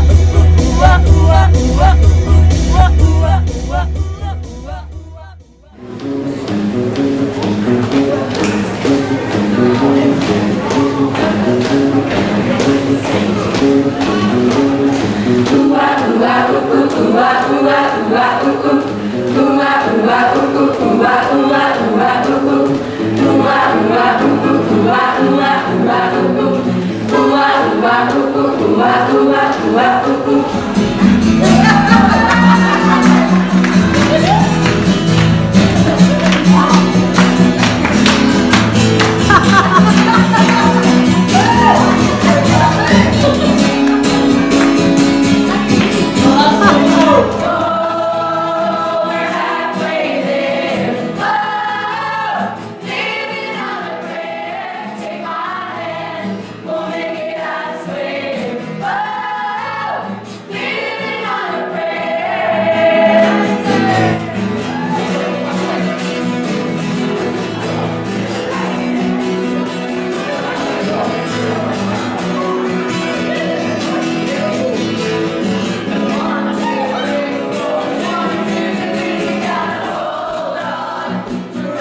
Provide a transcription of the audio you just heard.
uwa uwa uwa uwa tua tua tua tua. one.